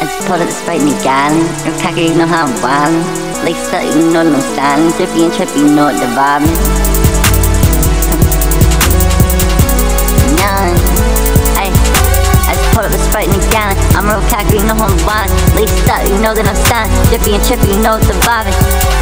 It's part of in the garden. Packer, you how I'm wildin'. You know that I'm styling. Drippy and trippy, you the vibe is. None. Ay, I just pulled up the sprite in the gallon. I'm real packer, you know how I'm you know that I'm styling. Drippy and trippy, you know it's is.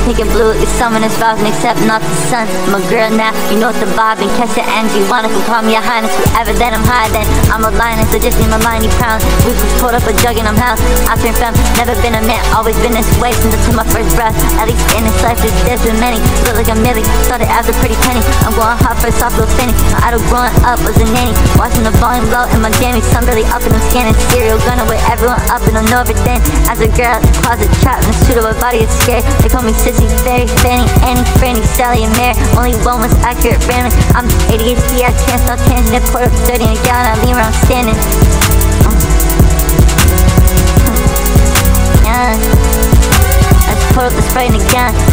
Pink and blue, it's summer, it's vibing, except not the sun. I'm a girl now, you know it's vibe and catch the energy. Wanna come call me a highness, whoever that I'm high, then I'm a lioness, so just need my line, you proud. We was pulled up a jug and I'm house. I turn femme, never been a man, always been this way since I took my first breath. At least in this life, there's been many. Look like a millie, started as a pretty penny. I'm going hot for a soft little finny. My idol growing up was a nanny. Watching the volume low in my jammies, sun really up and I'm scanning cereal. Gonna with everyone up and I know everything. As a girl, closet trap in the studio, my body is scared. They call me Sissy Fairy, Fanny, Annie, Franny, Sally, and Mary. Only one was accurate, randomly. I'm ADHD, I can't stop tangent. Pour up 30 and a gallon, I lean around standing.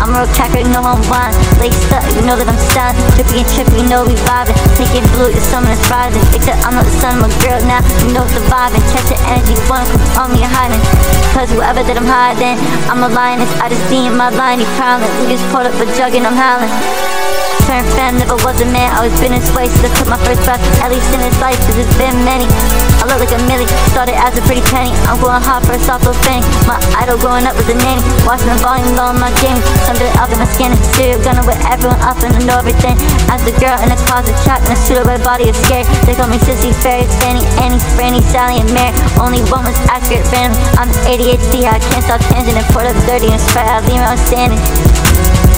I'm a real tracker, you know I'm wild. Laced up, you know that I'm styling. Trippy and trippy, you know we vibing. Thinking blue, the summer is rising. Except I'm not the son of a girl now. You know the vibe and catch the energy. Wanna come on me hiding. Cause whoever that I'm hiding, I'm a lioness. I just see in my line, you prowling. We just pulled up a jug and I'm howling. Never was a man, always been this way since I took my first breath. At least in this life, cause it's been many. I look like a millie, started as a pretty penny. I'm going hard for a soft little thing. My idol growing up was a nanny. Watching the volume low on my. Something up in my skin, and serial gunner with everyone up and I know everything. As the girl in the closet, trapped in a suit, my body is scared. They call me Sissy, Fairy, Fanny, Annie, Franny, Sally, and Mary. Only one was accurate, random. I'm ADHD, I can't stop tangent and pour up dirty and spread out, leave around standing.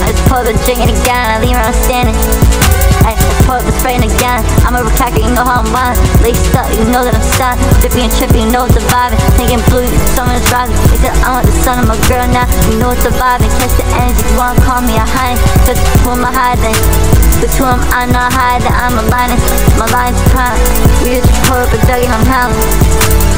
I just pulled the drink and again, I leave around standing. I just pulled the spray again, I'm a attacker, you know how I'm wild. Laced up, you know that I'm stunned. Drippy and trippy, you know it's the vibe. Thinking blue, summer's rising. Because I'm like the son of my girl now, you know it's the vibe. Catch the energy, you wanna call me a high. Cause who am I hiding? Between them, I'm not hiding, I'm a lioness. My lion's prime. We just pulled up a jug and I'm howling.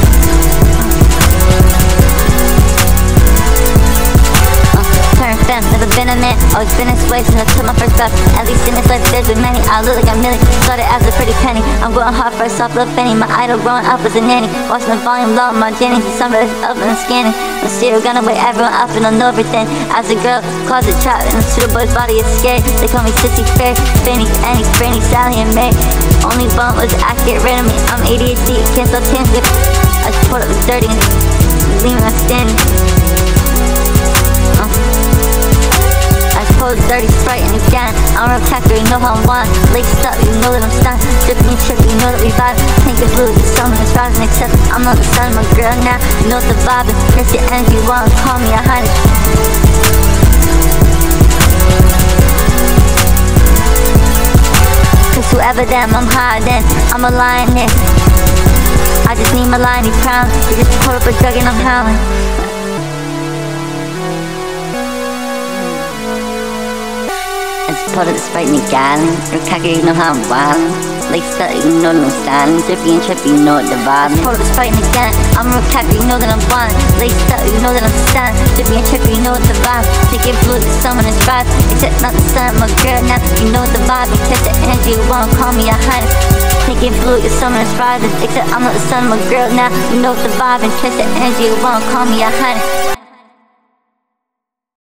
A always been this way since I took my first breath. At least in this life, there's been many. I look like a millie, started as a pretty penny. I'm going hard for a soft little fanny. My idol growing up was a nanny. Watching the volume low, my Jenny, somebody's up and I'm scanning. My serial gonna wake everyone up and I know everything. As a girl, closet trap, and the boy's body is scared. They call me Sissy Fair, Fanny, Annie, Franny, Sally, and May. Only one was accurate, me. I'm ADHD, can't stop tangent. I just pulled up the dirty and leaving my standing. Pull dirty sprite and again. I'm a protector, you know how I'm wild. Laced up, you know that I'm stunned. Drippy and trippy, you know that we vibe. Pink and blue, the summer is rising Except I'm not the sun, my girl now. You know the vibe, here's the energy Wanna call me a honey. Cause whoever them, I'm hiding. I'm a lioness I just need my you crown. You just pull up a drug and I'm howling It's part of the sprite in the garden. Rukaka, you know how I'm wildin'. Laced up, you know that I'm styling. Drippy and know what the vibe. Part of the sprite in. I'm Rukaka, you know that I'm. Laced up, you know that I'm styling. Drippy and know what the vibe. Taking blue, the summer is rise. Except not the sun, my girl now. You know the vibe. Catch the energy, you wanna call me a honey. Thinking blue, the summer is rising. Except I'm not the sun, my girl now. You know the vibe and catch the energy, you wanna call me a honey.